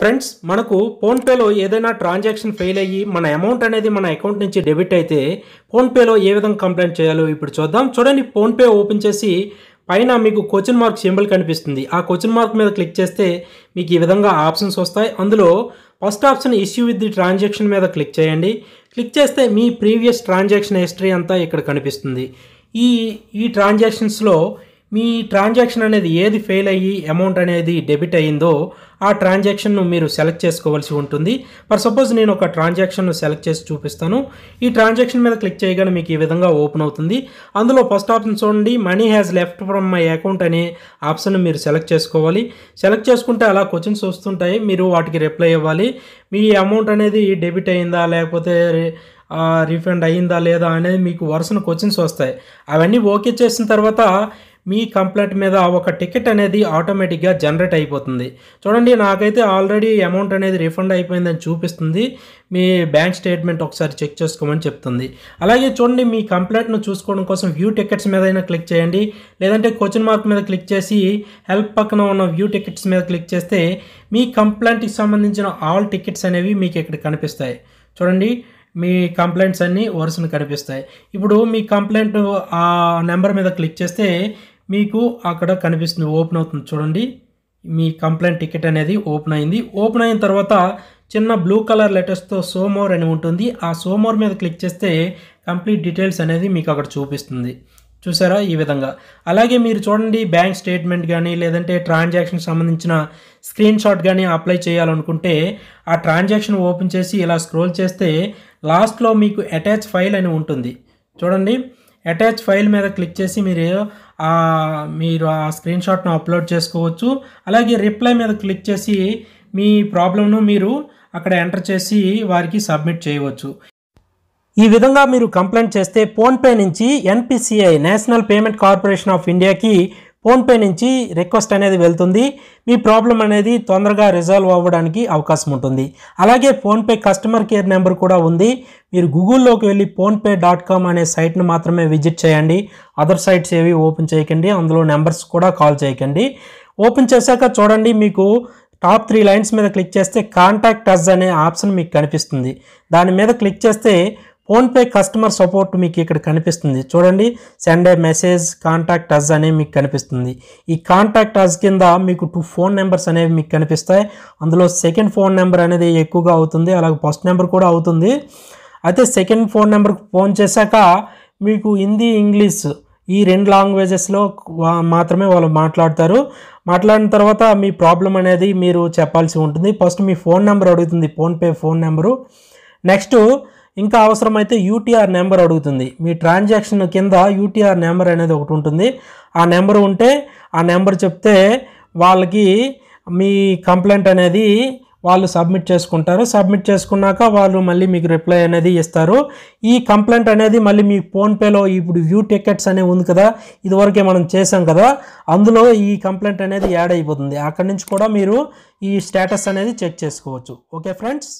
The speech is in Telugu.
ఫ్రెండ్స్ మనకు ఫోన్పేలో ఏదైనా ట్రాన్సాక్షన్ ఫెయిల్ అయ్యి మన అమౌంట్ అనేది మన అకౌంట్ నుంచి డెబిట్ అయితే ఫోన్పేలో ఏ విధంగా కంప్లైంట్ చేయాలో ఇప్పుడు చూద్దాం. చూడండి ఫోన్పే ఓపెన్ చేసి పైన మీకు క్వశ్చన్ మార్క్ సింబల్ కనిపిస్తుంది. ఆ క్వశ్చన్ మార్క్ మీద క్లిక్ చేస్తే మీకు ఈ విధంగా ఆప్షన్స్ వస్తాయి. అందులో first option issue with the transaction మీద క్లిక్ చేయండి. క్లిక్ చేస్తే మీ ప్రీవియస్ ట్రాన్సాక్షన్ హిస్టరీ అంతా ఇక్కడ కనిపిస్తుంది. ఈ ఈ ట్రాన్సాక్షన్స్లో మీ ట్రాన్సాక్షన్ అనేది ఏది ఫెయిల్ అయ్యి అమౌంట్ అనేది డెబిట్ అయ్యిందో ఆ ట్రాన్సాక్షన్ను మీరు సెలెక్ట్ చేసుకోవాల్సి ఉంటుంది. ఫర్ సపోజ్ నేను ఒక ట్రాన్సాక్షన్ను సెలెక్ట్ చేసి చూపిస్తాను. ఈ ట్రాన్సాక్షన్ మీద క్లిక్ చేయగానే మీకు ఈ విధంగా ఓపెన్ అవుతుంది. అందులో ఫస్ట్ ఆప్షన్ చూడండి. Money has left from my account అనే ఆప్షన్ మీరు సెలెక్ట్ చేసుకోవాలి. సెలెక్ట్ చేసుకుంటే అలా క్వశ్చన్స్ వస్తుంటాయి. మీరు వాటికి రిప్లై ఇవ్వాలి. మీ అమౌంట్ అనేది డెబిట్ అయిందా లేకపోతే రిఫండ్ అయ్యిందా లేదా అనేది మీకు వరుసన క్వశ్చన్స్ వస్తాయి. అవన్నీ ఓకే చేసిన తర్వాత మీ కంప్లైంట్ మీద ఒక టికెట్ అనేది ఆటోమేటిక్గా జనరేట్ అయిపోతుంది. చూడండి నాకైతే ఆల్రెడీ అమౌంట్ అనేది రిఫండ్ అయిపోయిందని చూపిస్తుంది. మీ బ్యాంక్ స్టేట్మెంట్ ఒకసారి చెక్ చేసుకోమని చెప్తుంది. అలాగే చూడండి మీ కంప్లైంట్ను చూసుకోవడం కోసం వ్యూ టికెట్స్ మీద అయినా క్లిక్ చేయండి. లేదంటే క్వశ్చన్ మార్క్ మీద క్లిక్ చేసి హెల్ప్ పక్కన ఉన్న వ్యూ టికెట్స్ మీద క్లిక్ చేస్తే మీ కంప్లైంట్కి సంబంధించిన ఆల్ టికెట్స్ అనేవి మీకు ఇక్కడ కనిపిస్తాయి. చూడండి మీ కంప్లైంట్స్ అన్నీ వరుసను కనిపిస్తాయి. ఇప్పుడు మీ కంప్లైంట్ ఆ నెంబర్ మీద క్లిక్ చేస్తే మీకు అక్కడ కనిపిస్తుంది ఓపెన్ అవుతుంది చూడండి. మీ కంప్లైంట్ టికెట్ అనేది ఓపెన్ అయింది. ఓపెన్ అయిన తర్వాత చిన్న బ్లూ కలర్ లెటర్స్తో సోమోర్ అని ఉంటుంది. ఆ సోమోర్ మీద క్లిక్ చేస్తే కంప్లీట్ డీటెయిల్స్ అనేది మీకు అక్కడ చూపిస్తుంది. చూసారా ఈ విధంగా? అలాగే మీరు చూడండి బ్యాంక్ స్టేట్మెంట్ కానీ లేదంటే ట్రాన్సాక్షన్ సంబంధించిన స్క్రీన్ షాట్ కానీ అప్లై చేయాలనుకుంటే ఆ ట్రాన్సాక్షన్ ఓపెన్ చేసి ఇలా స్క్రోల్ చేస్తే లాస్ట్లో మీకు అటాచ్ ఫైల్ అని ఉంటుంది. చూడండి. అటాచ్ ఫైల్ మీద క్లిక్ చేసి మీరు మీరు ఆ స్క్రీన్ షాట్ను అప్లోడ్ చేసుకోవచ్చు. అలాగే రిప్లై మీద క్లిక్ చేసి మీ ప్రాబ్లంను మీరు అక్కడ ఎంటర్ చేసి వారికి సబ్మిట్ చేయవచ్చు. ఈ విధంగా మీరు కంప్లైంట్ చేస్తే ఫోన్పే నుంచి NPCI national payment corporation of ఇండియాకి ఫోన్పే నుంచి రిక్వెస్ట్ అనేది వెళ్తుంది. మీ ప్రాబ్లం అనేది తొందరగా రిజాల్వ్ అవ్వడానికి అవకాశం ఉంటుంది. అలాగే ఫోన్పే కస్టమర్ కేర్ నెంబర్ కూడా ఉంది. మీరు గూగుల్లోకి వెళ్ళి ఫోన్పే డాట్ కామ్ అనే సైట్ను మాత్రమే విజిట్ చేయండి. అదర్ సైట్స్ ఏవి ఓపెన్ చేయకండి. అందులో నెంబర్స్ కూడా కాల్ చేయకండి. ఓపెన్ చేశాక చూడండి మీకు టాప్ త్రీ లైన్స్ మీద క్లిక్ చేస్తే కాంటాక్ట్ అస్ అనే ఆప్షన్ మీకు కనిపిస్తుంది. దాని మీద క్లిక్ చేస్తే ఫోన్పే కస్టమర్ సపోర్ట్ మీకు ఇక్కడ కనిపిస్తుంది. చూడండి send a message contact us అనేవి మీకు కనిపిస్తుంది. ఈ కాంటాక్ట్ అజ్ కింద మీకు టూ ఫోన్ నెంబర్స్ అనేవి మీకు కనిపిస్తాయి. అందులో సెకండ్ ఫోన్ నెంబర్ అనేది ఎక్కువగా అవుతుంది. అలాగే ఫస్ట్ నెంబర్ కూడా అవుతుంది. అయితే సెకండ్ ఫోన్ నెంబర్కి ఫోన్ చేశాక మీకు హిందీ ఇంగ్లీష్ ఈ రెండు లాంగ్వేజెస్లో మాత్రమే వాళ్ళు మాట్లాడతారు. మాట్లాడిన తర్వాత మీ ప్రాబ్లం అనేది మీరు చెప్పాల్సి ఉంటుంది. ఫస్ట్ మీ ఫోన్ నెంబర్ అడుగుతుంది ఫోన్పే ఫోన్ నెంబరు నెక్స్ట్ ఇంకా అవసరమైతే యూటీఆర్ నెంబర్ అడుగుతుంది. మీ ట్రాన్సాక్షన్ కింద యూటీఆర్ నెంబర్ అనేది ఒకటి ఉంటుంది. ఆ నెంబర్ ఉంటే ఆ నెంబర్ చెప్తే వాళ్ళకి మీ కంప్లైంట్ అనేది వాళ్ళు సబ్మిట్ చేసుకుంటారు. సబ్మిట్ చేసుకున్నాక వాళ్ళు మళ్ళీ మీకు రిప్లై అనేది ఇస్తారు. ఈ కంప్లైంట్ అనేది మళ్ళీ మీ ఫోన్పేలో ఇప్పుడు వ్యూ టికెట్స్ అనేవి ఉంది కదా ఇదివరకే మనం చేసాం కదా అందులో ఈ కంప్లైంట్ అనేది యాడ్ అయిపోతుంది. అక్కడి నుంచి కూడా మీరు ఈ స్టేటస్ అనేది చెక్ చేసుకోవచ్చు. Okay friends?